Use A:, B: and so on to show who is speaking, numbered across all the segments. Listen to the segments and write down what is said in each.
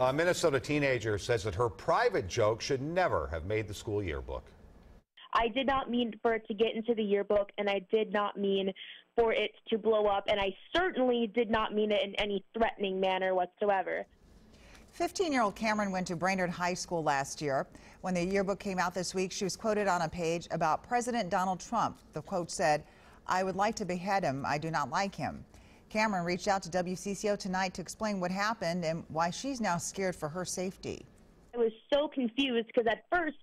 A: A Minnesota teenager says that her private joke should never have made the school yearbook.
B: I did not mean for it to get into the yearbook, and I did not mean for it to blow up, and I certainly did not mean it in any threatening manner whatsoever.
C: 15 year old Cameron went to Brainerd High School last year. When the yearbook came out this week, she was quoted on a page about President Donald Trump. The quote said, I would like to behead him. I do not like him. Cameron reached out to WCCO tonight to explain what happened and why she's now scared for her safety.
B: I was so confused because at first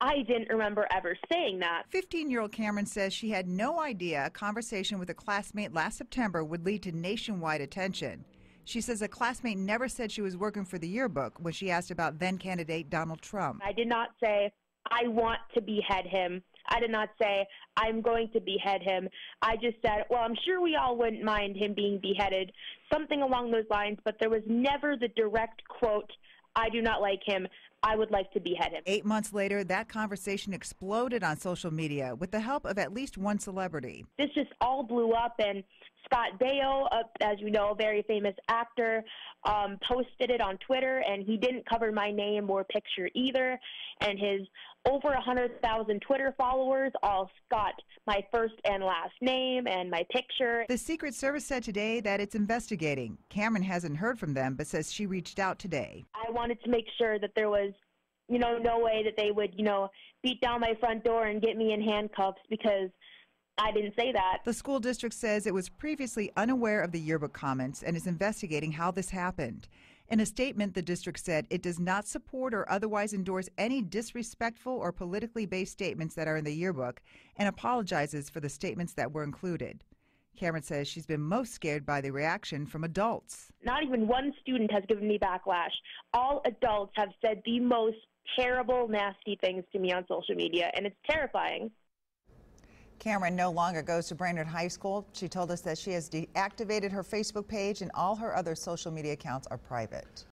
B: I didn't remember ever saying that.
C: 15 year old Cameron says she had no idea a conversation with a classmate last September would lead to nationwide attention. She says a classmate never said she was working for the yearbook when she asked about then candidate Donald Trump.
B: I did not say, I want to behead him. I did not say, I'm going to behead him. I just said, well, I'm sure we all wouldn't mind him being beheaded, something along those lines, but there was never the direct quote, I do not like him. I would like to behead him.
C: Eight months later, that conversation exploded on social media with the help of at least one celebrity.
B: This just all blew up, and Scott Baio, uh, as you know, a very famous actor, um, posted it on Twitter, and he didn't cover my name or picture either. And his over 100,000 Twitter followers all got my first and last name and my picture.
C: The Secret Service said today that it's investigating. Cameron hasn't heard from them, but says she reached out today.
B: I wanted to make sure that there was you know, no way that they would, you know, beat down my front door and get me in handcuffs because I didn't say that.
C: The school district says it was previously unaware of the yearbook comments and is investigating how this happened. In a statement, the district said it does not support or otherwise endorse any disrespectful or politically based statements that are in the yearbook and apologizes for the statements that were included. Cameron says she's been most scared by the reaction from adults.
B: Not even one student has given me backlash. All adults have said the most terrible, nasty things to me on social media, and it's terrifying.
C: Cameron no longer goes to Brainerd High School. She told us that she has deactivated her Facebook page and all her other social media accounts are private.